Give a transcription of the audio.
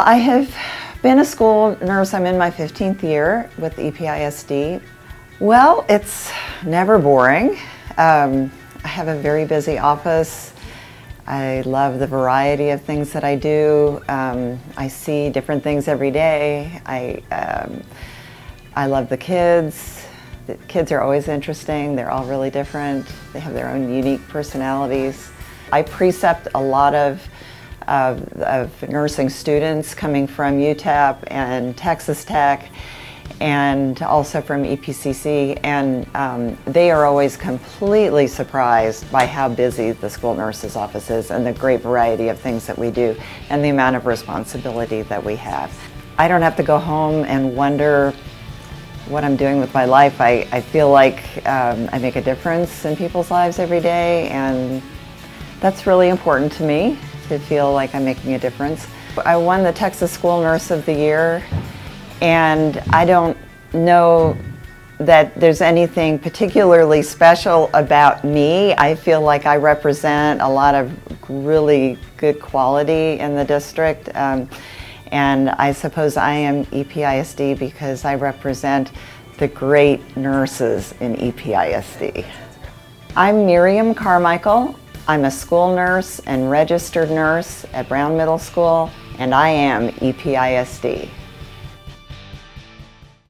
I have been a school nurse. I'm in my 15th year with EPISD. Well, it's never boring. Um, I have a very busy office. I love the variety of things that I do. Um, I see different things every day. I, um, I love the kids. The kids are always interesting. They're all really different. They have their own unique personalities. I precept a lot of, of, of nursing students coming from UTEP and Texas Tech and also from EPCC, and um, they are always completely surprised by how busy the school nurse's office is and the great variety of things that we do and the amount of responsibility that we have. I don't have to go home and wonder what I'm doing with my life. I, I feel like um, I make a difference in people's lives every day, and that's really important to me to feel like I'm making a difference. I won the Texas School Nurse of the Year and I don't know that there's anything particularly special about me. I feel like I represent a lot of really good quality in the district. Um, and I suppose I am EPISD because I represent the great nurses in EPISD. I'm Miriam Carmichael. I'm a school nurse and registered nurse at Brown Middle School, and I am EPISD.